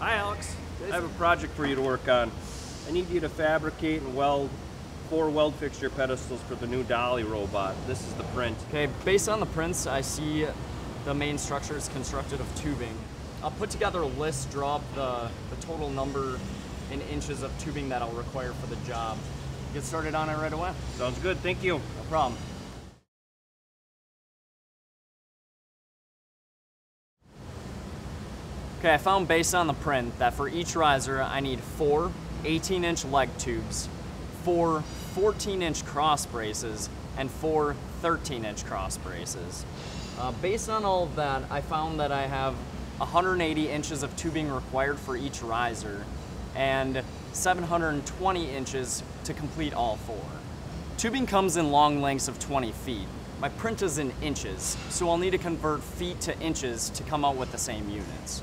Hi, Alex. I have a project for you to work on. I need you to fabricate and weld four weld fixture pedestals for the new dolly robot. This is the print. Okay, based on the prints, I see the main structure is constructed of tubing. I'll put together a list, draw up the, the total number in inches of tubing that I'll require for the job. Get started on it right away. Sounds good, thank you. No problem. Okay, I found based on the print that for each riser I need four 18 inch leg tubes, four 14 inch cross braces, and four 13 inch cross braces. Uh, based on all of that, I found that I have 180 inches of tubing required for each riser and 720 inches to complete all four. Tubing comes in long lengths of 20 feet. My print is in inches, so I'll need to convert feet to inches to come out with the same units.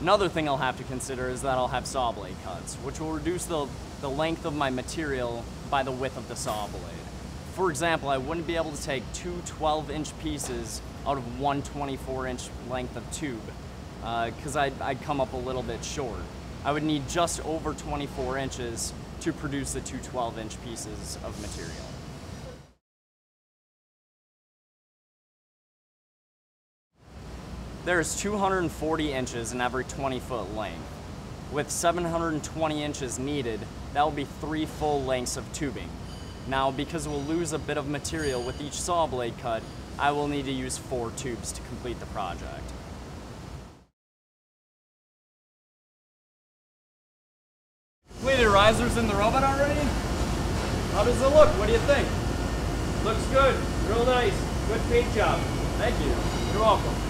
Another thing I'll have to consider is that I'll have saw blade cuts, which will reduce the, the length of my material by the width of the saw blade. For example, I wouldn't be able to take two 12 inch pieces out of one 24 inch length of tube, because uh, I'd, I'd come up a little bit short. I would need just over 24 inches to produce the two 12 inch pieces of material. There's 240 inches in every 20 foot length. With 720 inches needed, that will be three full lengths of tubing. Now, because we'll lose a bit of material with each saw blade cut, I will need to use four tubes to complete the project. Completed risers in the robot already? How does it look? What do you think? Looks good, real nice. Good paint job. Thank you. You're welcome.